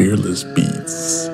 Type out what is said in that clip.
fearless beats.